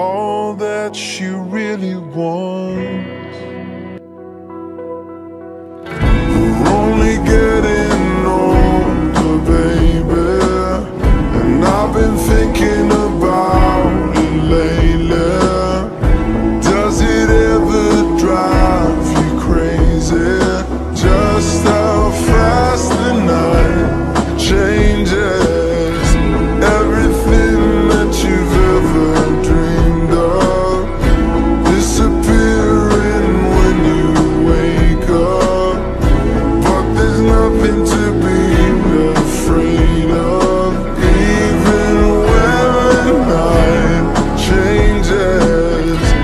all that she really wants. We're only getting older, baby, and I've been thinking about it lately. Does it ever drive you crazy? Just girls